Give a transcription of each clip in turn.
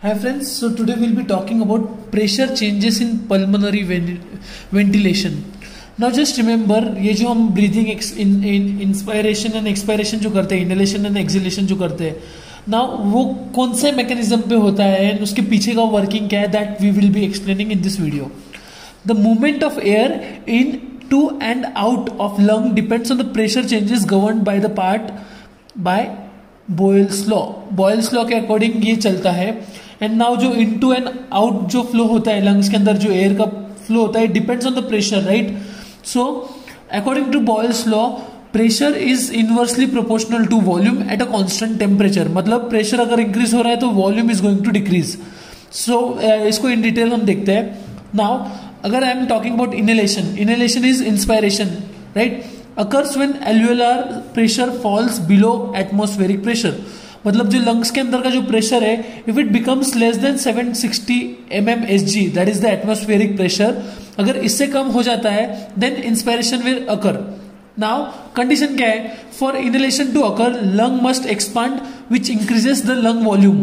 Hi friends, so today we'll be talking about pressure changes in pulmonary ventilation. Now just remember ये जो हम breathing in, in inspiration and expiration जो करते हैं inhalation and exhalation जो करते हैं ना वो कौन से मैकेनिज्म पे होता है एंड उसके पीछे का वर्किंग क्या है that we will be explaining in this video the movement of air in to and out of lung depends on the pressure changes govern by the part by Boyle's law Boyle's law के according ये चलता है। And now जो इन to and out जो flow होता है lungs के अंदर जो एयर का फ्लो होता है depends on the pressure right so according to Boyle's law pressure is inversely proportional to volume at a constant temperature मतलब प्रेशर अगर इंक्रीज हो रहा है तो volume is going to decrease so इसको इन डिटेल हम देखते हैं। नाउ अगर I am talking about inhalation inhalation is inspiration right occurs when alveolar pressure falls below atmospheric pressure मतलब जो लंग्स के अंदर का जो प्रेशर है if it becomes less than 760 sixty M M S G that is the atmospheric pressure अगर इससे कम हो जाता है then inspiration will occur now condition क्या है? For inhalation to occur lung must expand which increases the lung volume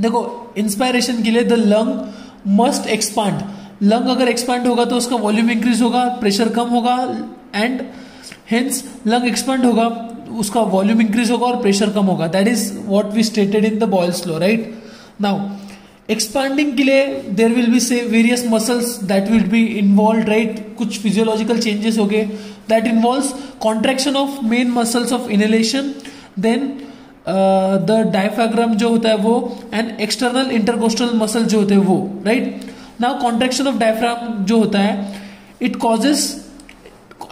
देखो inspiration के लिए the lung must expand lung अगर एक्सपांड होगा तो उसका वॉल्यूम इंक्रीज होगा प्रेशर कम होगा एंड हेंस लंग एक्सपांड होगा, उसका वॉल्यूम इंक्रीज होगा और प्रेशर कम होगा. That is what we stated in the Boyle's law right now expanding के लिए there will be say various muscles that will be involve right कुछ फिजियोलॉजिकल चेंजेस हो गए that involve contraction of main muscles of inhalation then the diaphragm जो होता है वो and external intercostal muscle जो होते हैं वो right now contraction of diaphragm जो होता है इट कॉजेस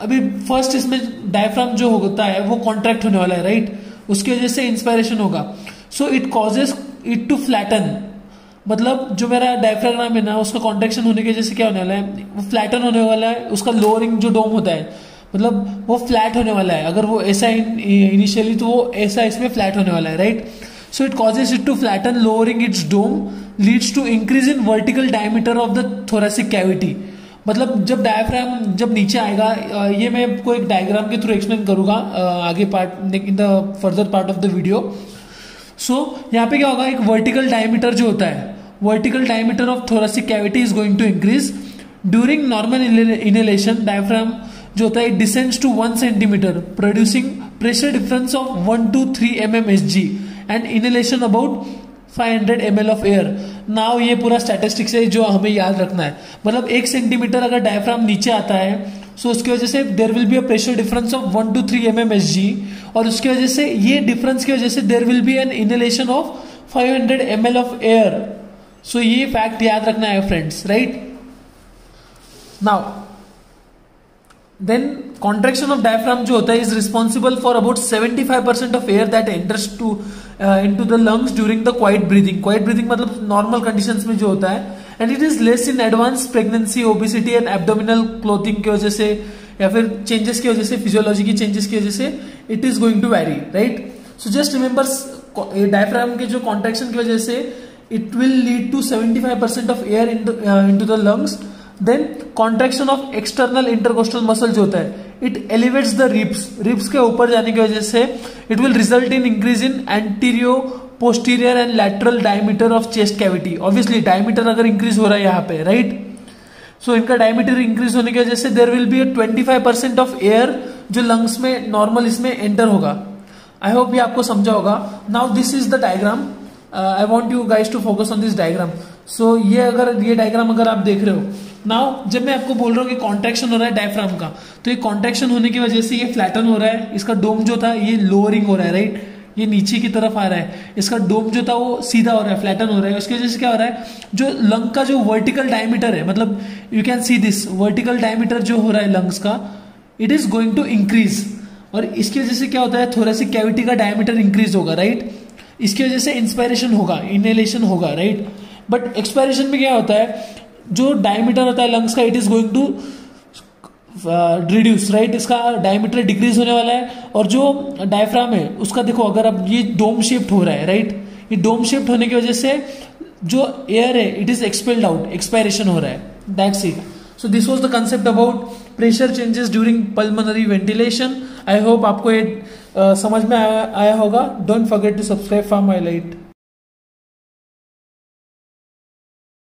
अभी फ़र्स्ट इसमें डायफ्राम जो होता है, वो कॉन्ट्रैक्ट होने वाला है राइट उसकी वजह से इंस्पायरेशन होगा। So it causes it to flatten मतलब जो मेरा डायफ्राग्राम है ना, उसका कॉन्ट्रेक्शन होने की वजह से क्या होने वाला है? वो फ्लैटन होने वाला है, उसका लोअरिंग जो डोम होता है मतलब वो फ्लैट होने वाला है। अगर वो ऐसा इनिशियली तो वो ऐसा इसमें फ्लैट होने वाला है right so it causes it to flatten lowering its dome leads to increase in vertical diameter of the thoracic cavity मतलब जब डायफ्राम जब नीचे आएगा ये मैं आपको एक डायग्राम के थ्रू एक्सप्लेन करूँगा आगे part in the further part of the video so यहाँ पे क्या होगा, एक वर्टिकल डायमीटर जो होता है vertical diameter of thoracic cavity is going to increase during normal inhalation diaphragm जो होता है descends to one centimeter producing pressure difference of one two three M M S G and inhalation about 500 ml of air now ये पूरा statistics है जो हमें याद रखना है। मतलब एक सेंटीमीटर अगर डायफ्राम नीचे आता है सो उसकी वजह से there will be a pressure difference of one two three M M S G और उसकी वजह से ये डिफरेंस की वजह से there will be an inhalation of 500 M L of air so ये फैक्ट याद रखना है friends right now then contraction of diaphragm जो होता है is responsible for about 75 percent of air that enters to in to the lungs during the quiet breathing quiet breathing मतलब normal condition में जो होता है. And it is less in advance pregnancy obesity and abdominal clothing की वजह से, या फिर चेंजेस की वजह से फिजियोलॉजी की चेंजेस की वजह से it is going to vary right so just remember diaphragm के जो कॉन्ट्रेक्शन की वजह से it will lead to 75 percent of air in to the lungs then contraction of external intercostal muscle जो होता है it elevates the ribs ribs के ऊपर जाने की वजह से it will result in increase in anterior posterior and lateral diameter of chest cavity obviously diameter अगर इंक्रीज हो रहा है यहाँ पे राइट सो so, इनका डायमीटर इंक्रीज होने की वजह से there will be twenty five percent of air जो लंग्स में नॉर्मल इसमें एंटर होगा। आई होप ये आपको समझा होगा। Now this is the diagram I want you guys to focus on this diagram so ये अगर ये डायग्राम अगर आप देख रहे हो नाउ जब मैं आपको बोल रहा हूँ कि कॉन्ट्रेक्शन हो रहा है डायफ्राम का तो ये कॉन्ट्रेक्शन होने की वजह से ये फ्लैटन हो रहा है। इसका डोम जो था, ये लोअरिंग हो रहा है राइट ये नीचे की तरफ़ आ रहा है। इसका डोम जो था, वो सीधा हो रहा है फ्लैटन हो रहा है। उसकी वजह से क्या हो रहा है? जो लंग का जो वर्टिकल डायमीटर है मतलब you can see this vertical diameter जो हो रहा है लंग्स का it is going to increase और इसकी वजह से क्या होता है? थोरेसिक कैविटी का डायमीटर इंक्रीज होगा राइट इसकी वजह से इंस्पायरेशन होगा इनहेलेशन होगा राइट बट एक्सपायरेशन में क्या होता है? जो डायमीटर होता है लंग्स का it is going to reduce right इसका डायमीटर डिक्रीज होने वाला है और जो डायफ्राम है उसका देखो अगर अब ये डोम शिफ्ट हो रहा है राइट ये डोम शिफ्ट होने की वजह से जो एयर है it is expelled out expiration हो रहा है. That's it so this was the concept about pressure changes during pulmonary ventilation I hope आपको ये समझ में आया, आया होगा. Don't forget to subscribe for my light